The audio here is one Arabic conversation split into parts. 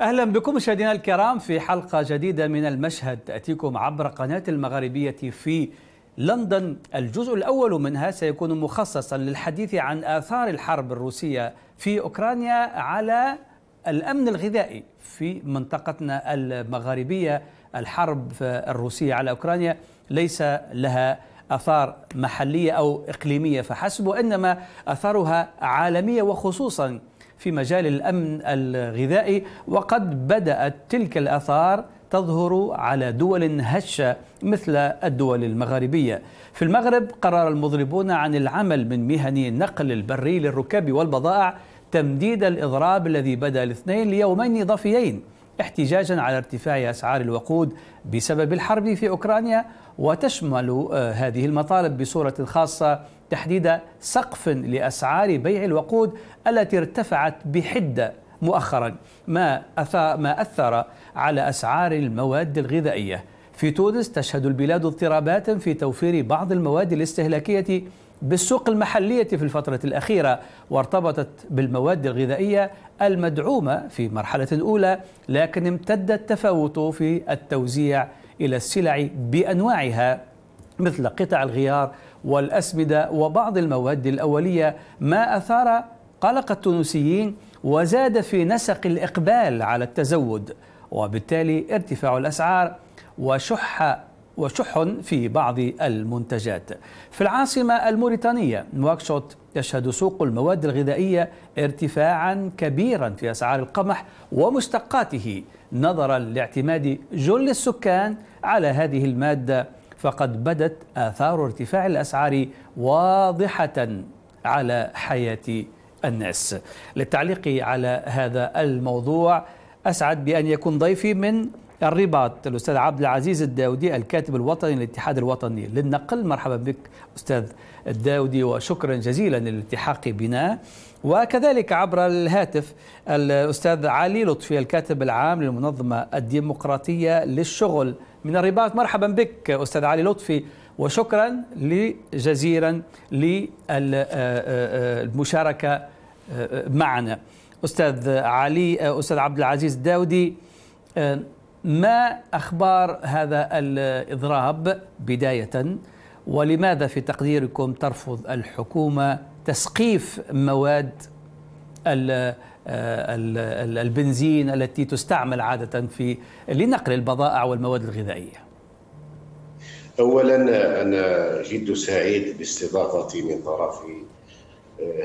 أهلا بكم مشاهدينا الكرام في حلقة جديدة من المشهد. تأتيكم عبر قناة المغاربيه في لندن. الجزء الأول منها سيكون مخصصا للحديث عن آثار الحرب الروسية في أوكرانيا على الأمن الغذائي في منطقتنا المغاربيه الحرب الروسية على أوكرانيا ليس لها آثار محلية أو إقليمية فحسب وإنما آثارها عالمية وخصوصا في مجال الأمن الغذائي وقد بدأت تلك الآثار تظهر على دول هشة مثل الدول المغاربيه. في المغرب قرر المضربون عن العمل من مهن النقل البري للركاب والبضائع تمديد الإضراب الذي بدأ الاثنين ليومين إضافيين احتجاجا على ارتفاع أسعار الوقود بسبب الحرب في أوكرانيا وتشمل هذه المطالب بصورة خاصة تحديد سقف لأسعار بيع الوقود التي ارتفعت بحده مؤخرا ما ما أثر على أسعار المواد الغذائية. في تونس تشهد البلاد اضطرابات في توفير بعض المواد الاستهلاكية بالسوق المحلية في الفترة الأخيرة وارتبطت بالمواد الغذائية المدعومة في مرحلة اولى لكن امتد التفاوت في التوزيع إلى السلع بأنواعها مثل قطع الغيار والاسمده وبعض المواد الأولية ما أثار قلق التونسيين وزاد في نسق الإقبال على التزود وبالتالي ارتفاع الأسعار وشح وشح في بعض المنتجات. في العاصمة الموريتانية نواكشوط تشهد سوق المواد الغذائية ارتفاعا كبيرا في أسعار القمح ومشتقاته نظرا لاعتماد جل السكان على هذه المادة فقد بدت آثار ارتفاع الأسعار واضحة على حياة الناس. للتعليق على هذا الموضوع أسعد بأن يكون ضيفي من الرباط الأستاذ عبد العزيز الداودي الكاتب الوطني للاتحاد الوطني للنقل. مرحبا بك أستاذ الداودي وشكرا جزيلا للالتحاق بنا. وكذلك عبر الهاتف الأستاذ علي لطفي الكاتب العام للمنظمة الديمقراطية للشغل. من الرباط مرحبا بك أستاذ علي لطفي وشكرا جزيلا للمشاركة معنا. أستاذ علي أستاذ عبد العزيز الداودي ما أخبار هذا الإضراب بداية؟ ولماذا في تقديركم ترفض الحكومة تسقيف مواد البنزين التي تستعمل عادة في لنقل البضائع والمواد الغذائية. أولا أنا جد سعيد باستضافتي من طرف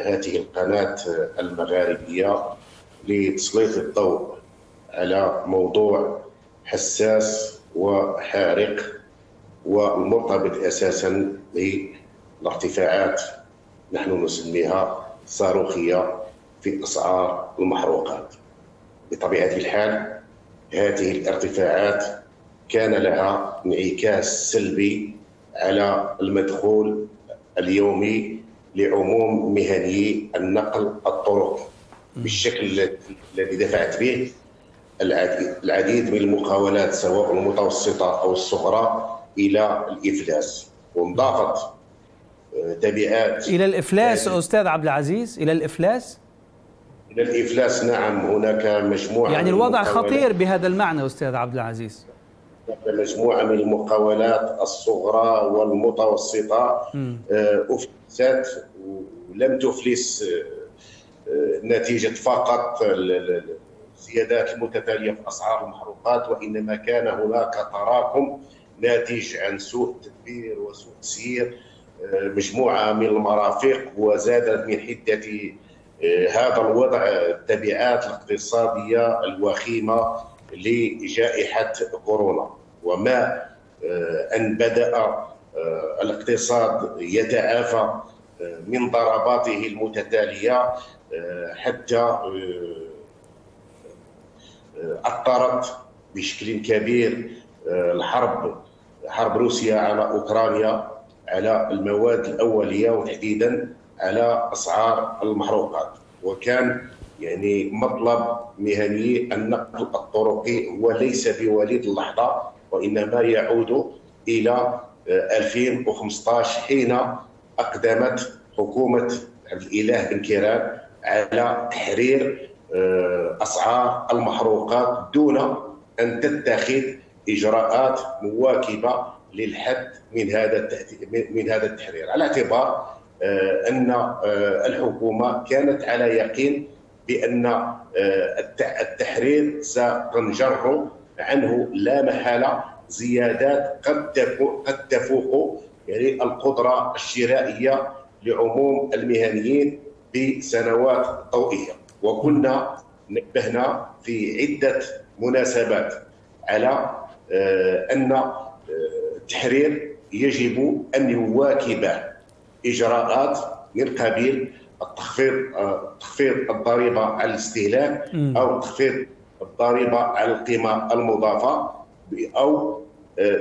هذه القناة المغاربية لتسليط الضوء على موضوع حساس وحارق ومرتبط أساسا بالارتفاعات نحن نسميها صاروخية في أسعار المحروقات. بطبيعة الحال هذه الارتفاعات كان لها انعكاس سلبي على المدخول اليومي لعموم مهني النقل الطرقي بالشكل الذي دفعت به العديد من المقاولات سواء المتوسطة أو الصغرى إلى الإفلاس. وانضافت تبعات إلى الإفلاس أستاذ عبد العزيز إلى الإفلاس؟ إلى الإفلاس نعم هناك مجموعة يعني الوضع خطير بهذا المعنى أستاذ عبد العزيز. مجموعة من المقاولات الصغرى والمتوسطة أفلست ولم تفلس نتيجة فقط الزيادات المتتالية في أسعار المحروقات وإنما كان هناك تراكم ناتج عن سوء تدبير وسوء تسيير. مجموعة من المرافق وزادت من حدة هذا الوضع التبعات الاقتصادية الوخيمة لجائحة كورونا. وما أن بدأ الاقتصاد يتعافى من ضرباته المتتالية حتى أثرت بشكل كبير الحرب حرب روسيا على أوكرانيا. على المواد الأولية وتحديدا على أسعار المحروقات وكان يعني مطلب مهني النقل الطرقي هو ليس بوليد اللحظة وإنما يعود إلى 2015 حين أقدمت حكومة عبد الإله بن كيران على تحرير أسعار المحروقات دون أن تتخذ إجراءات مواكبة للحد من هذا من هذا التحرير. على اعتبار أن الحكومة كانت على يقين بأن التحرير ستنجر عنه لا محالة زيادات قد قد تفوق يعني القدرة الشرائية لعموم المهنيين بسنوات ضوئية. وكنا نبهنا في عدة مناسبات على آه، أن التحرير آه، يجب أن يواكب إجراءات من قبيل التخفيض آه، تخفيض الضريبة على الاستهلاك أو تخفيض الضريبة على القيمة المضافة أو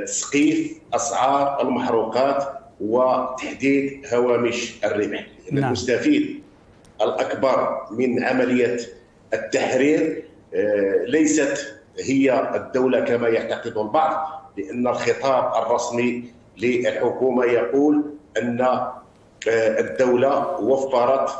تسقيف أسعار المحروقات وتحديد هوامش الربح. نعم. المستفيد الأكبر من عملية التحرير آه، ليست هي الدولة كما يعتقد البعض. لأن الخطاب الرسمي للحكومة يقول أن آه، الدولة وفرت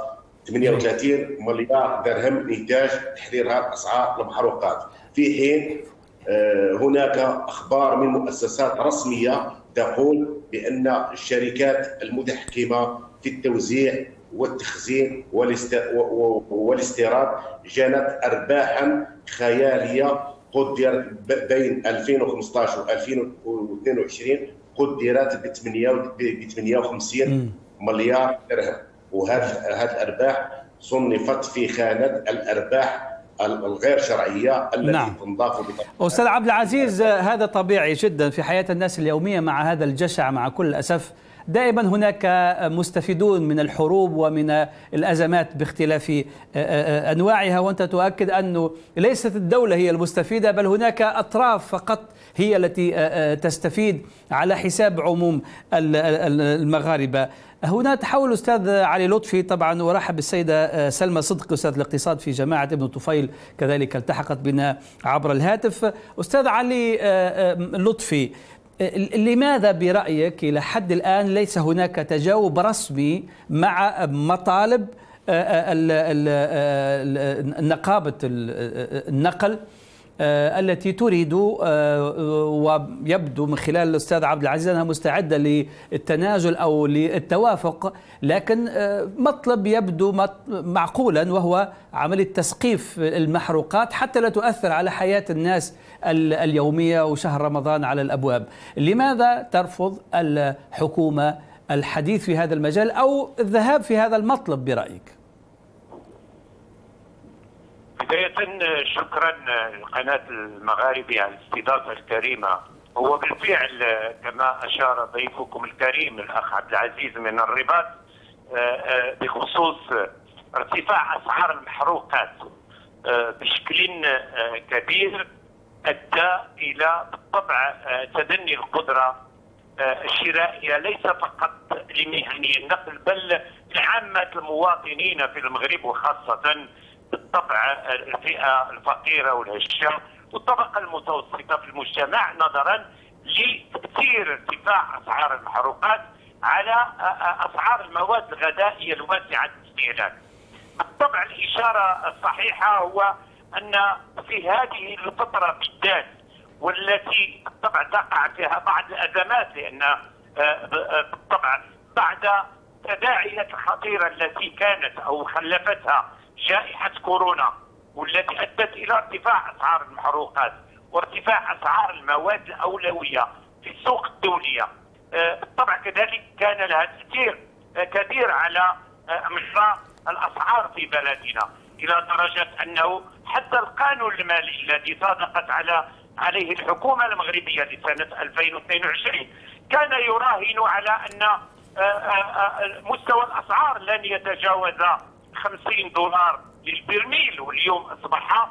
38 مليار درهم انتاج تحرير هذه اسعار المحروقات. في حين آه، هناك أخبار من مؤسسات رسمية تقول بأن الشركات المتحكمة في التوزيع والتخزين والاستيراد جنت ارباحا خيالية قدرت بين 2015 و 2022 قدرت ب 58 مليار درهم. وهذه الأرباح صنفت في خانة الأرباح الغير شرعية التي نعم. تنضاف أستاذ عبد العزيز هذا طبيعي جدا في حياة الناس اليومية مع هذا الجشع مع كل الأسف. دائما هناك مستفيدون من الحروب ومن الأزمات باختلاف آه، آه، أنواعها وأنت تؤكد أنه ليست الدولة هي المستفيدة بل هناك أطراف فقط هي التي آه، تستفيد على حساب عموم المغاربة. هنا تحول الاستاذ علي لطفي طبعا ورحب بالسيدة سلمى صدق أستاذ الاقتصاد في جماعة ابن طفيل كذلك التحقت بنا عبر الهاتف. أستاذ علي لطفي لماذا برأيك إلى حد الآن ليس هناك تجاوب رسمي مع مطالب آه، آه، نقابة النقل آه، التي تريد ويبدو من خلال الأستاذ عبد العزيز أنها مستعدة للتنازل أو للتوافق لكن مطلب يبدو معقولا وهو عمليه تسقيف المحروقات حتى لا تؤثر على حياة الناس اليومية وشهر رمضان على الأبواب. لماذا ترفض الحكومة الحديث في هذا المجال أو الذهاب في هذا المطلب برأيك؟ بداية شكرا لقناة المغاربي على الاستضافة الكريمة. هو بالفعل كما أشار ضيفكم الكريم الأخ عبد العزيز من الرباط آه، آه، بخصوص ارتفاع أسعار المحروقات آه، بشكل كبير أدى إلى بالطبع تدني القدرة آه، الشرائية ليس فقط لمهني النقل بل لعامة المواطنين في المغرب وخاصة بالطبع الفئة الفقيرة والهشه والطبقه المتوسطة في المجتمع نظرا لتأثير ارتفاع أسعار المحروقات على أسعار المواد الغذائية الواسعة الاستهلاك. بالطبع الإشارة الصحيحة هو أن في هذه الفترة بالذات والتي بالطبع تقع فيها بعض الأزمات لأن بالطبع بعد التداعيات الخطيره التي كانت أو خلفتها جائحة كورونا والتي أدت إلى ارتفاع أسعار المحروقات وارتفاع أسعار المواد الأولوية في السوق الدولية. آه، بالطبع كذلك كان لها تأثير كبير على مجرى الأسعار في بلدنا إلى درجة أنه حتى القانون المالي الذي صادقت على عليه الحكومة المغربية لسنة 2022 كان يراهن على آه، آه، آه، مستوى الأسعار لن يتجاوز 50 دولار للبرميل واليوم أصبح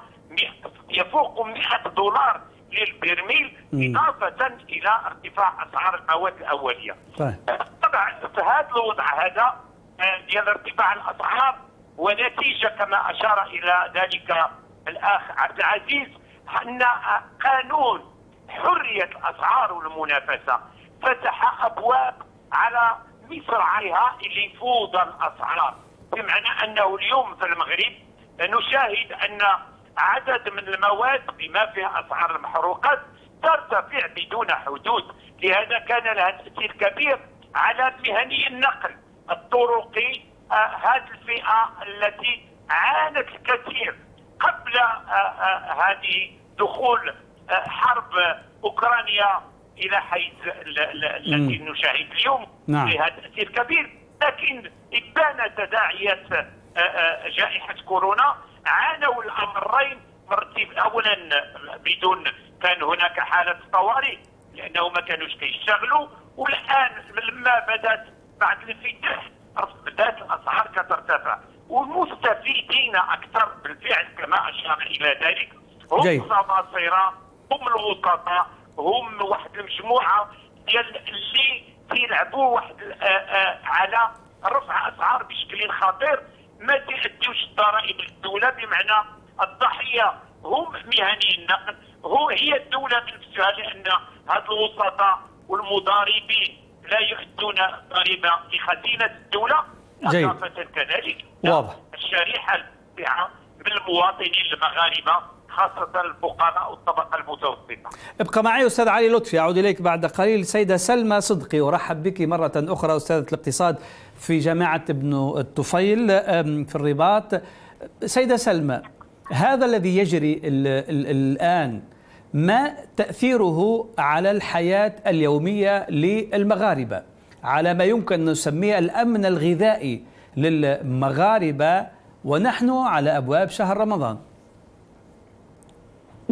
يفوق 100 دولار للبرميل إضافة إلى ارتفاع أسعار المواد الأولية. طيب. طبعا في هذا الوضع هذا ديال ارتفاع الأسعار ونتيجة كما أشار إلى ذلك الأخ عبد العزيز أن قانون حرية الأسعار والمنافسة فتح أبواب على مصراعيها لفوضى الأسعار بمعنى أنه اليوم في المغرب نشاهد أن عدد من المواد بما فيها أسعار المحروقات ترتفع بدون حدود. لهذا كان لها تأثير كبير على مهني النقل الطرقي آه هذه الفئة التي عانت الكثير قبل آه آه هذه دخول حرب أوكرانيا إلى حيث التي نشاهد اليوم. نعم. فيها تأثير كبير. لكن ابان تداعيات آه، آه، جائحة كورونا عانوا الأمرين مرتب اولا بدون كان هناك حالة طوارئ لأنه ما كانوش كيشتغلوا. والآن لما بدأت بعد الانفتاح بدأت الأسعار كترتفع. والمستفيدين أكثر بالفعل كما أشار إلى ذلك هم السماسره هم الوسطاء هم واحد المجموعة ديال اللي كيلعبوا واحد آآ آآ على رفع أسعار بشكل خطير ما تيأديوش الضرائب للدوله بمعنى الضحية هم مهني النقد هو هي الدولة بنفسها لأن هاد الوسطاء والمضاربين لا يؤدون ضريبه لخزينه الدولة. أضافة كذلك واضح. الشريحة من المواطنين المغاربة خاصة الفقراء والطبقة المتوسطة. ابقى معي أستاذ علي لطفي. أعود إليك بعد قليل. سيدة سلمى صدقي أرحب بك مرة أخرى أستاذة الاقتصاد في جامعة ابن الطفيل في الرباط. سيدة سلمى هذا الذي يجري الآن ما تأثيره على الحياة اليومية للمغاربة؟ على ما يمكن أن نسميه الأمن الغذائي للمغاربة ونحن على أبواب شهر رمضان.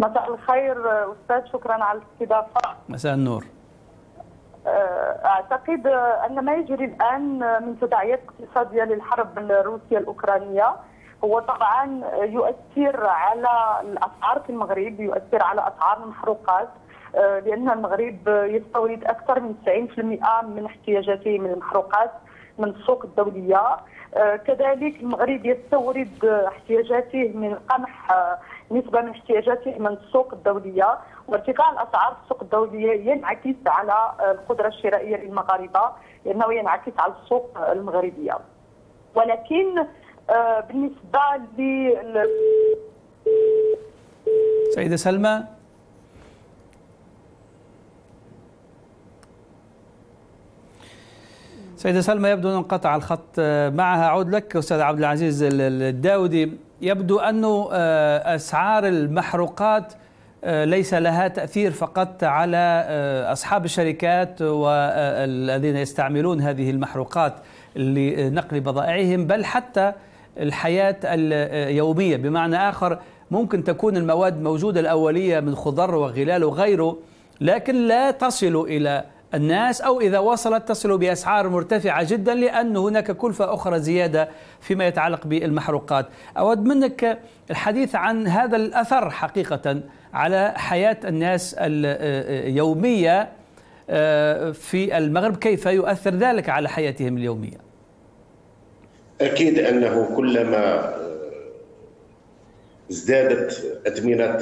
مساء الخير أستاذ شكرا على الاستضافة. مساء النور. أعتقد أن ما يجري الآن من تداعيات اقتصادية للحرب الروسية الأوكرانية هو طبعا يؤثر على الأسعار في المغرب يؤثر على أسعار المحروقات لأن المغرب يستورد أكثر من 90% من احتياجاته من المحروقات من السوق الدولية. كذلك المغرب يستورد احتياجاته من القمح نسبه من احتياجاته من السوق الدولية وارتفاع الأسعار في السوق الدولية ينعكس على القدرة الشرائية للمغاربة لأنه ينعكس على السوق المغربية. ولكن آه، بالنسبة ل سيدة سلمى. سيدة سلمى يبدو أن انقطع الخط آه، معها. أعود لك أستاذ عبد العزيز الداودي. يبدو أن آه، أسعار المحروقات آه، ليس لها تأثير فقط على أصحاب الشركات والذين يستعملون هذه المحروقات لنقل بضائعهم بل حتى الحياة اليومية. بمعنى آخر ممكن تكون المواد موجودة الأولية من خضر وغلال وغيره لكن لا تصل إلى الناس أو إذا وصلت تصل بأسعار مرتفعة جدا لأن هناك كلفة أخرى زيادة فيما يتعلق بالمحروقات. أود منك الحديث عن هذا الأثر حقيقة على حياة الناس اليومية آه، في المغرب. كيف يؤثر ذلك على حياتهم اليومية؟ أكيد أنه كلما ازدادت أثمنة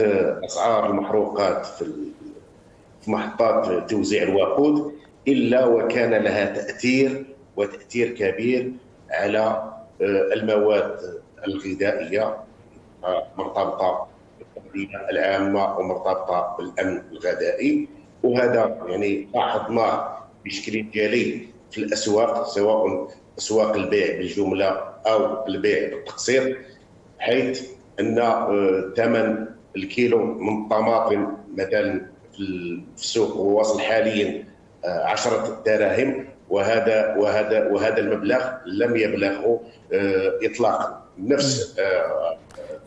أسعار المحروقات في في محطات توزيع الوقود إلا وكان لها تأثير وتأثير كبير على آه، المواد الغذائية آه، مرتبطة بالتغذيه العامة ومرتبطة بالأمن الغذائي. وهذا يعني لاحظناه بشكل جلي في الأسواق سواء أسواق البيع بالجملة أو البيع بالتقسيط حيث أن آه، ثمن الكيلو من الطماطم مثلا في السوق وواصل حاليا 10 آه، دراهم وهذا وهذا وهذا المبلغ لم يبلغه آه، اطلاقا. نفس آه،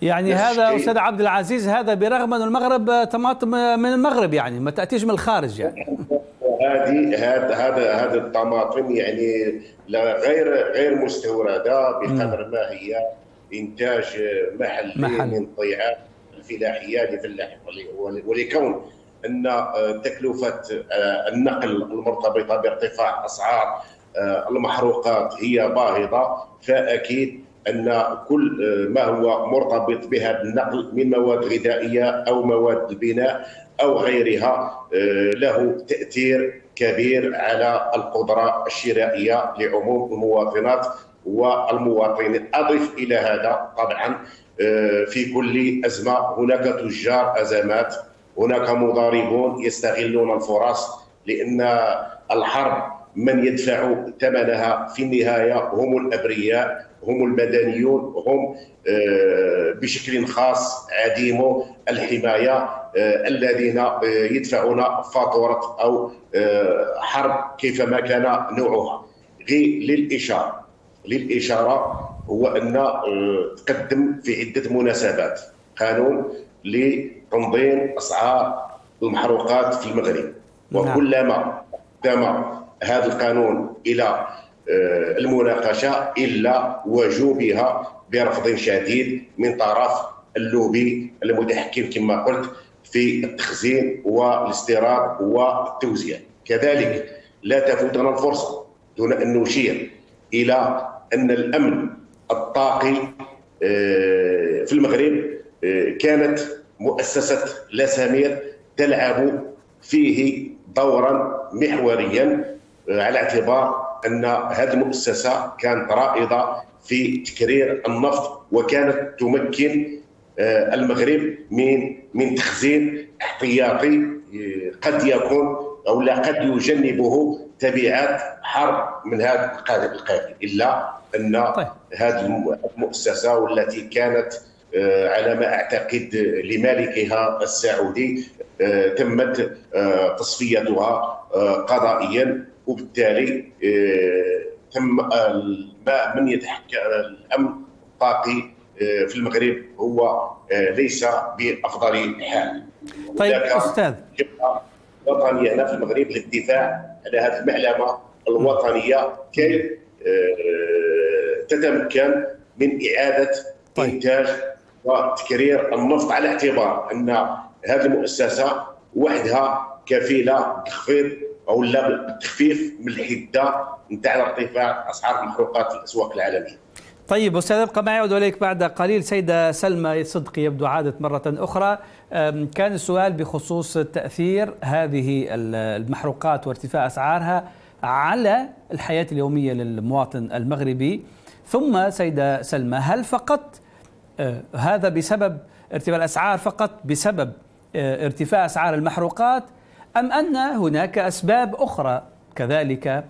يعني نفس هذا أستاذ عبد العزيز هذا برغم أن المغرب طماطم من المغرب يعني ما تأتيش من الخارج يعني. هذه هذا هذا هذا الطماطم يعني غير غير مستوردة بقدر ما هي إنتاج محلي محل. من طيعات الفلاحية لفلاح ولكون. أن آه، تكلفة آه، النقل المرتبطة بارتفاع أسعار آه، المحروقات هي باهظة. فأكيد أن كل ما هو مرتبط بهذا النقل من مواد غذائية أو مواد البناء أو غيرها له تأثير كبير على القدرة الشرائية لعموم المواطنات والمواطنين. أضف إلى هذا طبعا في كل أزمة هناك تجار أزمات هناك مضاربون يستغلون الفرص لأن الحرب من يدفع ثمنها في النهاية هم الأبرياء هم المدنيون هم آه، بشكل خاص عديمو الحماية آه، الذين يدفعون فاتورة أو حرب كيفما كان نوعها. غير للإشارة للإشارة هو أن آه، تقدم في عدة مناسبات. قانون لتنظيم أسعار المحروقات في المغرب نعم. وكلما قدم هذا القانون إلى آه، المناقشة إلا وجوبها برفض شديد من طرف اللوبي المتحكم كما قلت في التخزين والاستيراد والتوزيع كذلك لا تفوتنا الفرصة دون أن نشير إلى أن الأمن الطاقي آه، في المغرب آه، كانت مؤسسة لاسامير تلعب فيه دورا محوريا آه، على اعتبار أن هذه المؤسسة كانت رائدة في تكرير النفط وكانت تمكن المغرب من من تخزين احتياطي قد يكون أو لا قد يجنبه تبعات حرب من هذا القابل إلا أن طيب. هذه المؤسسة والتي كانت آه، على ما أعتقد لمالكها السعودي آه، تمت آه، تصفيتها قضائيا. وبالتالي تم ما من يتحكم الأمن الطاقي في المغرب هو ليس بأفضل حال. طيب أستاذ. وطنية هنا في المغرب للدفاع على هذه المعلمه الوطنية كي تتمكن من إعادة طيب. إنتاج وتكرير النفط على اعتبار أن هذه المؤسسة وحدها كفيلة بتخفيض أو لا بالتخفيف من الحدة نتاع ارتفاع أسعار المحروقات في الأسواق العالمية. طيب أستاذ أبقى معي أعود إليك بعد قليل. سيده سلمى صدقي يبدو عادت مرة أخرى. كان السؤال بخصوص تأثير هذه المحروقات وارتفاع أسعارها على الحياة اليومية للمواطن المغربي. ثم سيدة سلمى هل فقط هذا بسبب ارتفاع الأسعار فقط بسبب آه، ارتفاع أسعار المحروقات أم أن هناك أسباب أخرى كذلك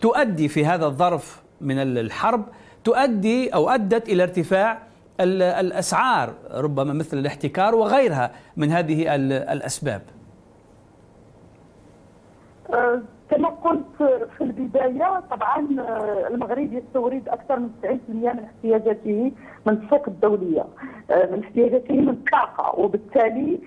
تؤدي في هذا الظرف من الحرب تؤدي أو أدت إلى ارتفاع الأسعار ربما مثل الاحتكار وغيرها من هذه الأسباب. أه، كما قلت في البداية طبعا آه، المغرب يستورد أكثر من 90% من احتياجاته من السوق الدولية آه، من احتياجاته من الطاقة وبالتالي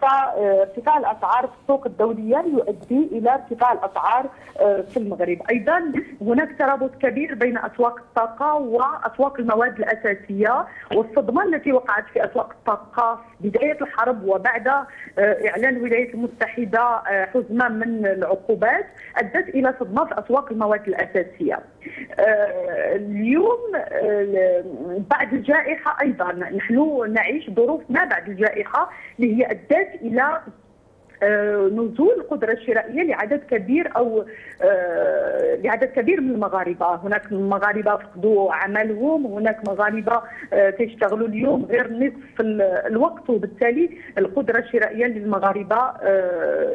فارتفاع الأسعار في السوق الدوليه يؤدي إلى ارتفاع الأسعار آه، في المغرب، أيضا هناك ترابط كبير بين أسواق الطاقة وأسواق المواد الأساسية والصدمة التي وقعت في أسواق الطاقة بداية الحرب وبعد آه، إعلان الولايات المتحدة آه، حزمة من العقوبات أدت إلى صدمة في أسواق المواد الأساسية. اليوم بعد الجائحة أيضا نحن نعيش ظروف ما بعد الجائحة اللي هي ادت إلى آه، نزول القدرة الشرائية لعدد كبير أو آه، لعدد كبير من المغاربة. هناك مغاربة فقدوا عملهم هناك مغاربة آه، تشتغلوا اليوم غير نصف الوقت وبالتالي القدرة الشرائية للمغاربة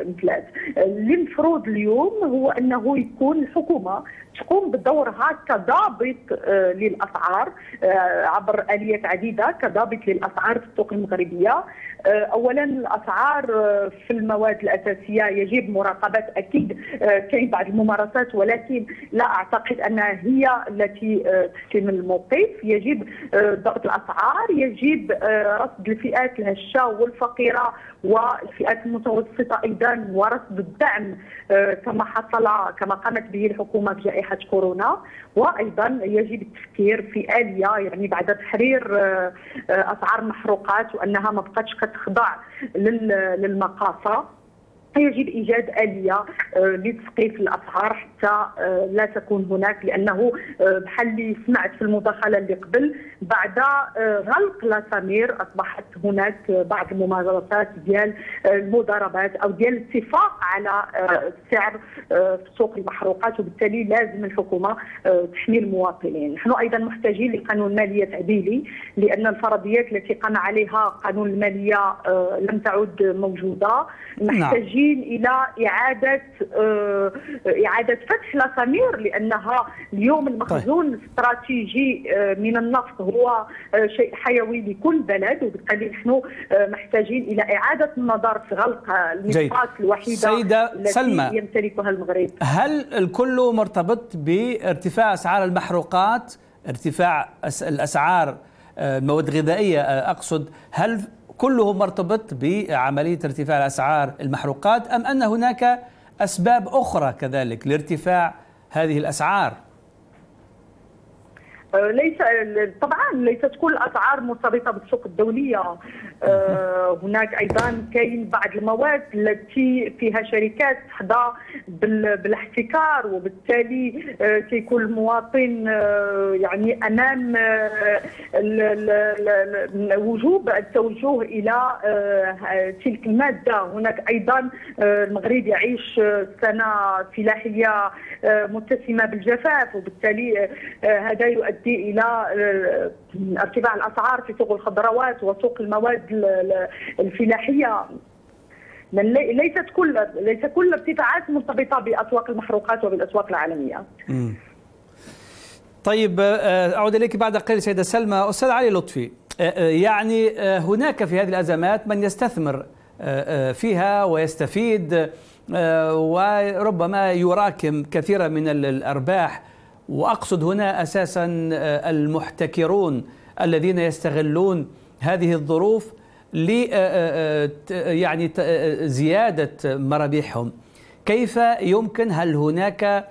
مثلات المفروض اليوم هو أنه يكون الحكومة تقوم بدورها كضابط للأسعار عبر آليات عديدة كضابط للأسعار في السوق المغربية. أولا الأسعار في المواد الأساسية يجب مراقبة أكيد آه، كاين بعض الممارسات ولكن لا أعتقد انها هي التي آه، تحسم الموقف. يجب آه، ضبط الأسعار يجب رصد الفئات الهشة والفقيرة والفئات المتوسطة أيضا ورصد الدعم كما حصل كما قامت به الحكومة في جائحه كورونا وأيضا يجب التفكير في آلية يعني بعد تحرير أسعار المحروقات وأنها ما بقاتش كتخضع للمقاصة. يجب ايجاد آلية لتسقيف الأسعار حتى لا تكون هناك لأنه بحال اللي سمعت في المداخلة اللي قبل بعد غلق لاسامير أصبحت هناك بعض الممارسات ديال المضاربات أو ديال الاتفاق على السعر في سوق المحروقات وبالتالي لازم الحكومة تحمي المواطنين، نحن أيضا محتاجين لقانون مالية تعديلي لأن الفرضيات التي قام عليها قانون المالية لم تعد موجودة، محتاجين محتاجين إلى إعادة آه، إعادة فتح لاسامير لأنها اليوم المخزون طيب. الاستراتيجي آه، من النفط. هو آه، شيء حيوي لكل بلد وبالتالي نحن محتاجين إلى إعادة النظر في غلق النقاط الوحيدة سيدة التي سلمى يمتلكها المغرب. هل الكل مرتبط بارتفاع أسعار المحروقات ارتفاع الأسعار المواد الغذائيه أقصد هل كله مرتبط بعملية ارتفاع الأسعار المحروقات أم أن هناك أسباب أخرى كذلك لارتفاع هذه الأسعار؟ ليس طبعا ليست كل الاسعار مرتبطة بالسوق الدولية. آه، هناك أيضا كاين بعض المواد التي فيها شركات تحظى بالاحتكار وبالتالي تيكون آه، المواطن يعني أمام وجوب التوجه إلى تلك المادة. هناك أيضا المغرب يعيش سنة فلاحيه متسمة بالجفاف وبالتالي هذا يؤدي تؤدي إلى آه، ارتفاع الأسعار في سوق الخضروات وسوق المواد الفلاحية. ليست كل ليس كل الارتفاعات مرتبطة بأسواق المحروقات وبالأسواق العالمية. طيب آه، أعود إليك بعد قليل سيدة سلمى. أستاذ علي لطفي آه، يعني هناك في هذه الأزمات من يستثمر فيها ويستفيد وربما يراكم كثيرا من الأرباح. وأقصد هنا أساسا آه، المحتكرون الذين يستغلون هذه الظروف ل آه، آه، يعني زيادة مرابحهم. كيف يمكن؟ هل هناك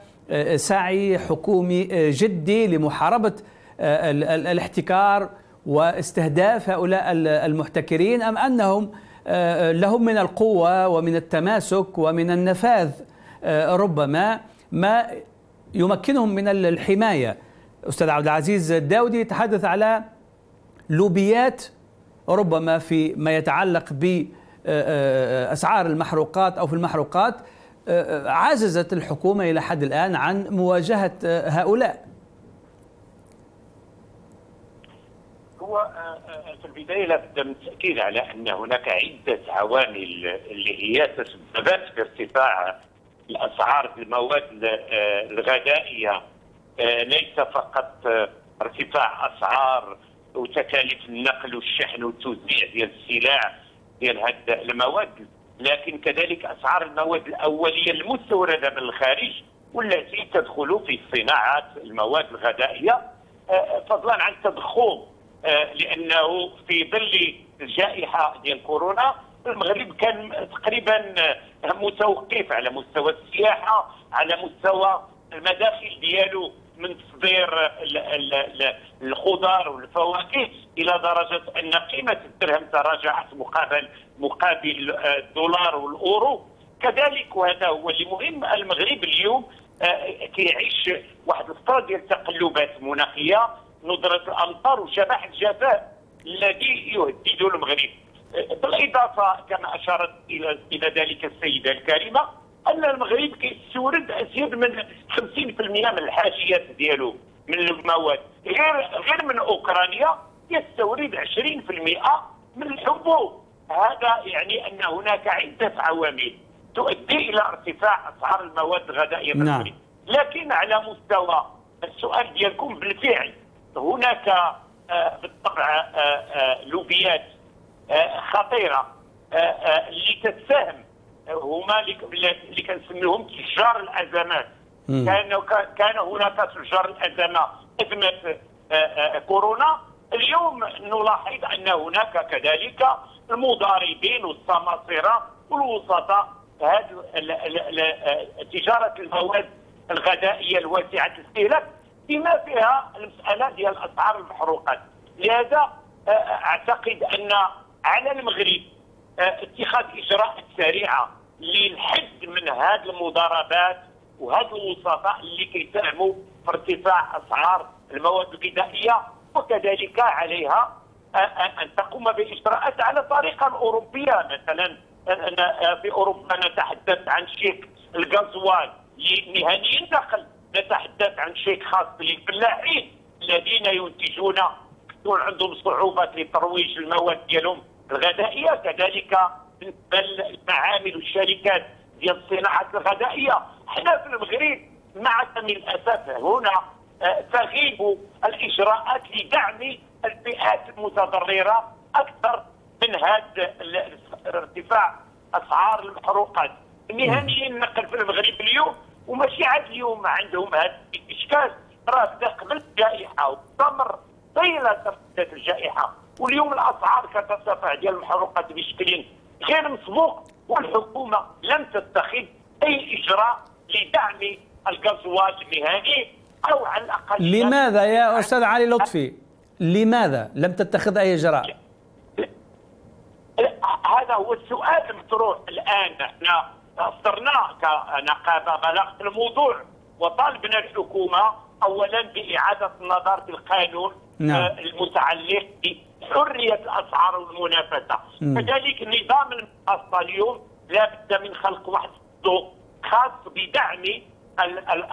سعي حكومي جدي لمحاربة الاحتكار واستهداف هؤلاء المحتكرين أم أنهم لهم من القوة ومن التماسك ومن النفاذ ربما ما يمكنهم من الحماية. أستاذ عبد العزيز الداودي يتحدث على لوبيات ربما في ما يتعلق باسعار المحروقات أو في المحروقات عززت الحكومة إلى حد الآن عن مواجهة هؤلاء. هو في البداية لابد من التأكيد على أن هناك عدة عوامل اللي هي تسببت في ارتفاع الأسعار المواد آه، الغذائية آه، ليس فقط آه، ارتفاع أسعار وتكاليف النقل والشحن والتوزيع ديال السلع ديال هذه المواد لكن كذلك أسعار المواد الأولية المستوردة من الخارج والتي تدخل في صناعه المواد الغذائية فضلا عن التضخم لأنه في ظل الجائحة ديال كورونا المغرب كان تقريبا متوقف على مستوى السياحة على مستوى المداخل ديالو من تصدير الخضار والفواكه إلى درجة أن قيمة الدرهم تراجعت مقابل مقابل الدولار والأورو. كذلك وهذا هو اللي مهم المغرب اليوم آه، كيعيش واحد الفترة ديال التقلبات مناخية ندرة الأمطار وشبح الجفاف الذي يهدد المغرب. بالإضافة كما أشارت إلى إلى ذلك السيدة الكريمة أن المغرب كيستورد أزيد من 50% من الحاجيات ديالو من المواد. غير غير من أوكرانيا يستورد 20% من الحبوب. هذا يعني أن هناك عدة عوامل تؤدي إلى ارتفاع أسعار المواد الغذائيه نعم. لكن على مستوى السؤال ديالكم بالفعل هناك آه بالطبع آه آه لوبيات خطيرة. آه، آه، اللي تتساهم هما اللي كنسميهم تجار الأزمات. كان كان هناك تجار الازمه ازمه آه، كورونا. اليوم نلاحظ أن هناك كذلك المضاربين والسماسره والوسطاء تجارة المواد الغذائية الواسعة الاستهلاك بما فيها المسألة ديال أسعار المحروقات. لهذا أعتقد أن على المغرب آه، اتخاذ إجراءات سريعة للحد من هذه المضاربات وهذه الوسطاء اللي كيساهموا في ارتفاع أسعار المواد الغذائية وكذلك عليها أن تقوم بإجراءات على الطريقة الأوروبية. مثلا في أوروبا نتحدث عن شيك الغازوال لمهنيين داخل نتحدث عن شيك خاص للفلاحين الذين ينتجون تكون عندهم صعوبات لترويج المواد ديالهم. الغذائية كذلك بالنسبة للمعامل والشركات ديال الصناعه الغذائية. حنا في المغرب مع للاسف هنا آه، تغيب الإجراءات لدعم الفئات المتضررة أكثر من هذا ارتفاع أسعار المحروقات. المهنيين النقل في المغرب اليوم وماشي عاد اليوم عندهم هذا الإشكال. راه قبل الجائحة واستمر طيلة الجائحة. واليوم الأسعار كترتفع ديال المحروقات بشكل غير مسبوق والحكومة لم تتخذ أي إجراء لدعم الغزوات المهني أو على الأقل لماذا يا أستاذ علي لطفي؟ لماذا لم تتخذ أي إجراء؟ هذا هو السؤال المطروح الآن إحنا أصدرنا كنقابة بلغت الموضوع وطالبنا الحكومة اولا بإعادة النظر في القانون نعم. آه، المتعلق بحريه الأسعار والمنافسه كذلك نظام المنصه اليوم لا بد من خلق واحد السوق خاص بدعم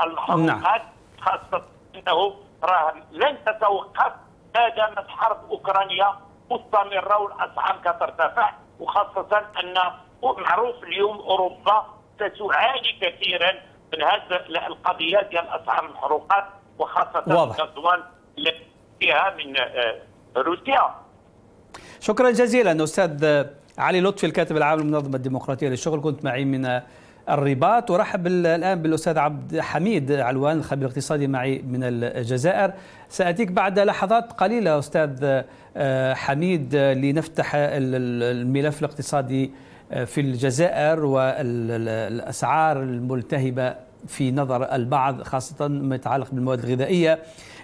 المحروقات نعم. خاصة أنه راه لن تتوقف ما دامت حرب أوكرانيا مستمره والاسعار كترتفع وخاصة أن معروف اليوم أوروبا ستعاني كثيرا من هذه القضية ديال أسعار المحروقات وخاصة الغزوان التي فيها من آه، روسيا. شكرا جزيلا أستاذ علي لطفي الكاتب العام للمنظمه الديمقراطية للشغل. كنت معي من الرباط. ورحب الآن بالأستاذ عبد حميد علوان الخبير الاقتصادي معي من الجزائر. سأتيك بعد لحظات قليلة أستاذ آه، حميد لنفتح الملف الاقتصادي في الجزائر والأسعار الملتهبة في نظر البعض خاصة ما يتعلق بالمواد الغذائية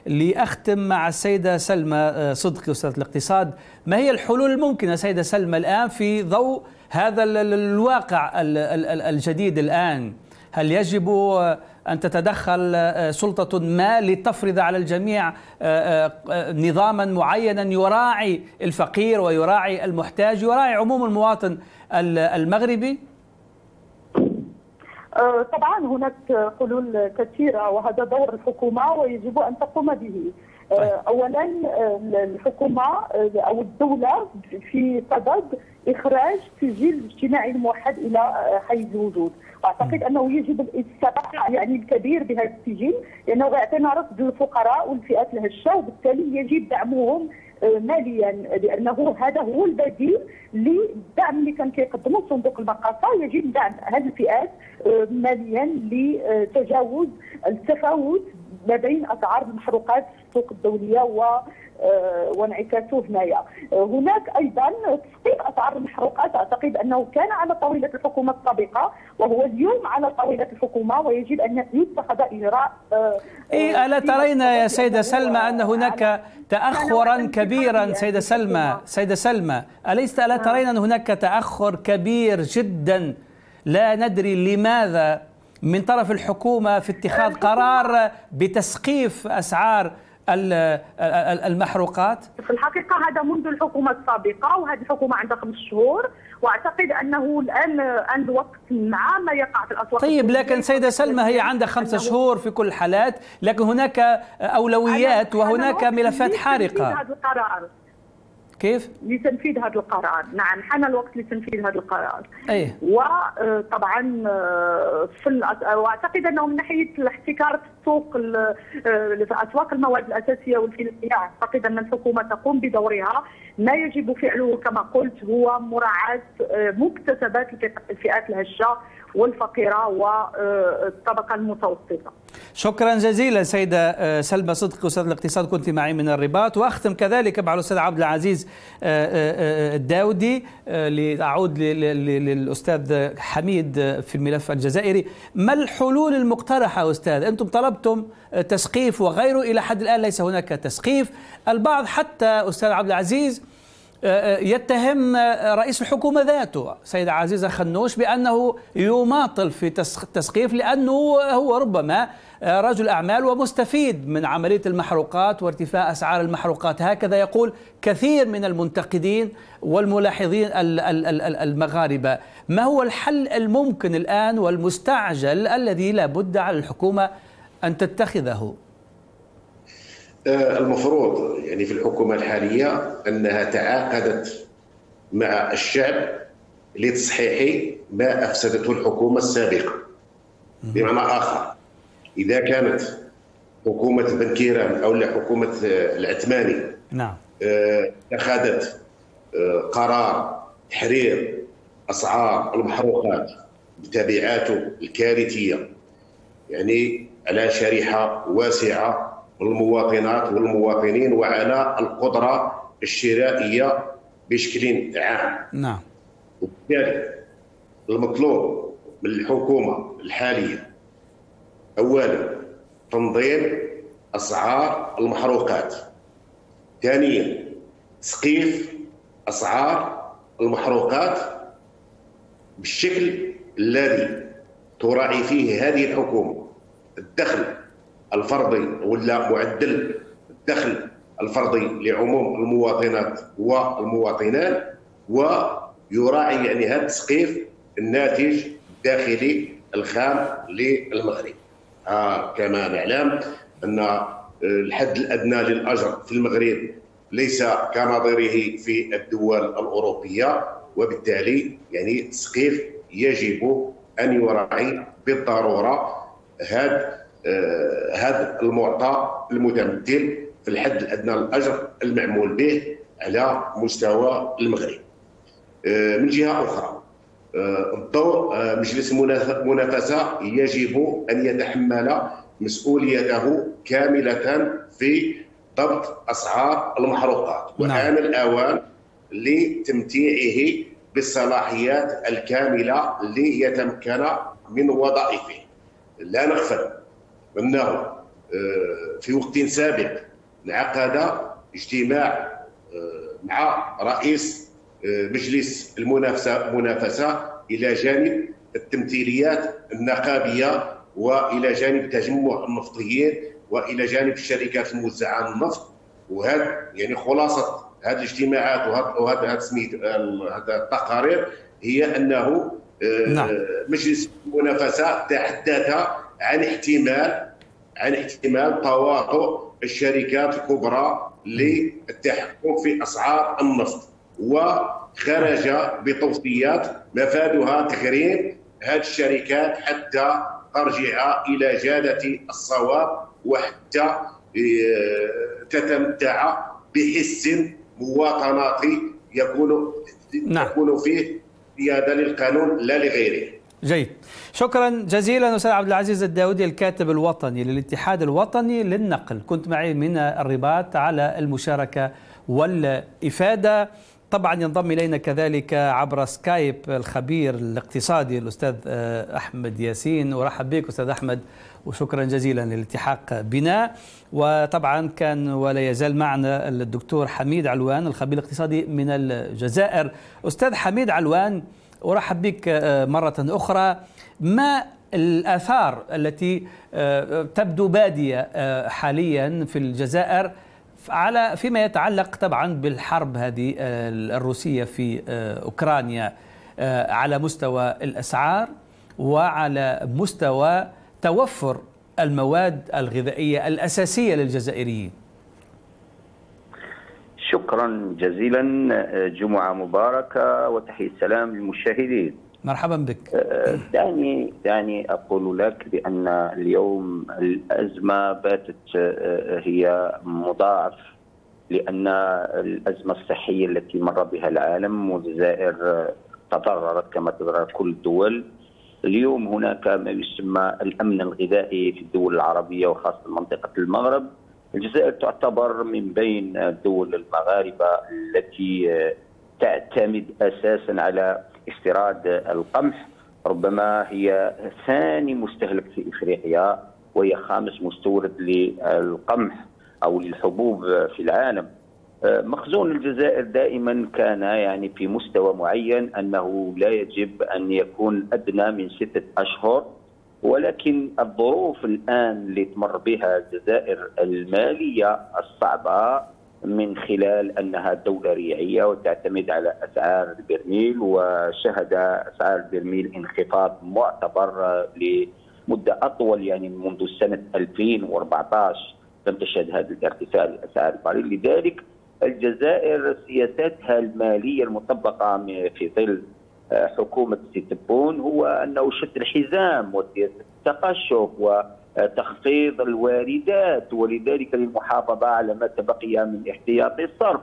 لأختم مع السيدة سلمى آه، صدقي أستاذة الاقتصاد ما هي الحلول الممكنة سيدة سلمى الآن في ضوء هذا الواقع الجديد الآن هل يجب أن تتدخل آه، سلطة ما لتفرض على الجميع نظاما معينا يراعي الفقير ويراعي المحتاج يراعي عموم المواطن المغربي؟ أه، طبعا هناك حلول كثيرة وهذا دور الحكومة ويجب أن تقوم به. طيب. اولا الحكومة أو الدولة في صدد إخراج سجل الاجتماعي الموحد إلى حيز الوجود. واعتقد أنه يجب الاستطاع يعني الكبير بهذا السجل لأنه يعطينا رصد للفقراء والفئات الهشة وبالتالي يجب دعمهم ماليا لأنه هذا هو البديل للدعم اللي كان كيقدمه صندوق المقاصه يجب دعم هذه الفئات آه، ماليا لتجاوز التفاوت ما بين أسعار المحروقات في السوق الدولية و آه، وانعكاسه هنايا. آه، هناك أيضا تسقيط أسعار المحروقات أعتقد أنه كان على طاولة الحكومة السابقة وهو اليوم على طاولة الحكومة ويجب أن يتخذ إجراء إيه ألا ترين يا سيدة سلمى أن هناك تاخرا كبيرا سيدة سلمى سيدة سلمى. اليس ألا نعم. ترين أن هناك تأخر كبير جدا؟ لا ندري لماذا من طرف الحكومة في اتخاذ قرار بتسقيف أسعار المحروقات؟ في الحقيقة هذا منذ الحكومة السابقة وهذه الحكومة عندها خمس شهور وأعتقد أنه الآن عند وقت مع ما يقع في الأسواق طيب لكن سيدة سلمى هي عندها خمسة شهور في كل الحالات لكن هناك أولويات وهناك ملفات حارقة. هذا القرار. كيف؟ لتنفيذ هذا القرار، نعم حان الوقت لتنفيذ هذا القرار. إيه وطبعا آه، في وأعتقد أنه من ناحية الاحتكار السوق آه، اسواق المواد الأساسية والفينانسيه أعتقد أن الحكومة تقوم بدورها، ما يجب فعله كما قلت هو مراعاة آه، مكتسبات الفئات الهشه والفقيرة والطبقة المتوسطة. شكرا جزيلا سيدة آه، سلمى صدقي أستاذ الاقتصاد كنت معي من الرباط. وأختم كذلك مع الأستاذ عبد العزيز الداودي لأعود للأستاذ حميد في الملف الجزائري. ما الحلول المقترحة أستاذ؟ أنتم طلبتم تسقيف وغيره. إلى حد الآن ليس هناك تسقيف. البعض حتى أستاذ عبد العزيز يتهم رئيس الحكومة ذاته. سيد عزيزة خنوش بأنه يماطل في التسقيف لأنه هو ربما رجل أعمال ومستفيد من عملية المحروقات وارتفاع أسعار المحروقات. هكذا يقول كثير من المنتقدين والملاحظين المغاربة. ما هو الحل الممكن الآن والمستعجل الذي لا بد على الحكومة أن تتخذه. آه، المفروض يعني في الحكومة الحالية أنها تعاقدت مع الشعب لتصحيح ما أفسدته الحكومة السابقة. بمعنى آخر إذا كانت حكومة بن كيران أو حكومة العثماني نعم. آه، اتخذت آه، قرار تحرير أسعار المحروقات بتبعاته الكارثية يعني على شريحة واسعة المواطنات والمواطنين وعلى القدرة الشرائية بشكل عام. نعم. وبالتالي المطلوب من الحكومة الحالية أولا تنظيم أسعار المحروقات. ثانيا تسقيف أسعار المحروقات بالشكل الذي تراعي فيه هذه الحكومة. الدخل الفرضي ولا معدل الدخل الفرضي لعموم المواطنات والمواطنات ويراعي يعني هذا التسقيف الناتج الداخلي الخام للمغرب. آه كما نعلم أن الحد الأدنى للأجر في المغرب ليس كنظيره في الدول الأوروبية وبالتالي يعني التسقيف يجب أن يراعي بالضرورة هذا آه، هذا المعطى المتمثل في الحد الأدنى للأجر المعمول به على مستوى المغرب. آه، من جهة أخرى آه، الدور مجلس المنافسه يجب أن يتحمل مسؤوليته كاملة في ضبط أسعار المحروقات نعم. وآن الآوان لتمتيعه بالصلاحيات الكاملة ليتمكن من وظائفه لا نغفل انه آه، في وقت سابق انعقد اجتماع آه، مع رئيس آه، مجلس المنافسة منافسة إلى جانب التمثيليات النقابية وإلى جانب تجمع النفطيين وإلى جانب الشركات الموزعة على النفط وهذا يعني خلاصة هذه الاجتماعات وهذا هذا التقارير هي نعم. مجلس المنافسة تحدث عن احتمال عن احتمال تواطؤ الشركات الكبرى للتحكم في أسعار النفط وخرج بتوصيات مفادها تغريم هذه الشركات حتى ترجع إلى جادة الصواب وحتى آه، تتمتع بحس مواطناتي يكون نعم. يكون فيه قياده للقانون لا لغيره. جيد. شكرا جزيلا أستاذ عبد العزيز الداودي الكاتب الوطني للاتحاد الوطني للنقل. كنت معي من الرباط على المشاركة والإفادة. طبعا ينضم إلينا كذلك عبر سكايب الخبير الاقتصادي الأستاذ آه، أحمد ياسين. ورحب بك أستاذ أحمد. وشكرا جزيلا للالتحاق بنا. وطبعا كان ولا يزال معنا الدكتور حميد علوان الخبير الاقتصادي من الجزائر. أستاذ حميد علوان أرحب بك آه، مرة أخرى. ما الآثار التي آه، تبدو بادية آه، حاليا في الجزائر على فيما يتعلق طبعا بالحرب هذه الروسية في أوكرانيا على مستوى الأسعار وعلى مستوى توفر المواد الغذائية الأساسية للجزائريين. شكرا جزيلا جمعة مباركة وتحية السلام للمشاهدين. مرحبا بك. أه، دعني دعني أقول لك بأن اليوم الأزمة باتت أه، هي مضاعف لأن الأزمة الصحية التي مر بها العالم والجزائر تضررت كما تضرر كل الدول. اليوم هناك ما يسمى الأمن الغذائي في الدول العربية وخاصة منطقة المغرب. الجزائر تعتبر من بين الدول المغاربة التي تعتمد أساسا على استيراد القمح. ربما هي ثاني مستهلك في إفريقيا وهي خامس مستورد للقمح أو للحبوب في العالم. مخزون الجزائر دائما كان يعني في مستوى معين أنه لا يجب أن يكون أدنى من ستة أشهر ولكن الظروف الآن اللي تمر بها الجزائر المالية الصعبة من خلال أنها دولة ريعية وتعتمد على أسعار البرميل وشهد أسعار البرميل انخفاض معتبر لمدة أطول يعني منذ سنة 2014 لم تشهد هذا الارتفاع لأسعار البريل لذلك الجزائر سياساتها المالية المطبقة في ظل آه، حكومة تبون هو أنه شد الحزام وسياسة التقشف وتخفيض الواردات ولذلك للمحافظه على ما تبقي من احتياطي الصرف.